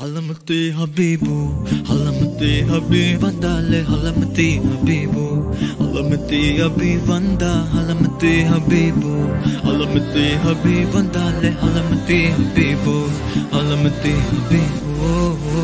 حلمتي حبيبو حلمتي حبيب بندال حلمتي حبيبو حلمتي حبيب بندا حلمتي حبيبو حلمتي حبيب بندال حلمتي حبيبو حلمتي حبيبو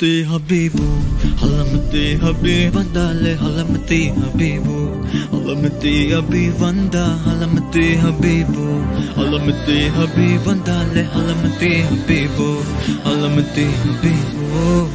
حلمتي حبيبو حلمتي حبيب دالي حلمتي حبيبو حلمتي حبيب دا حلمتي حبيبو حلمتي حبيب دالي حلمتي حبيبو حلمتي حبيبو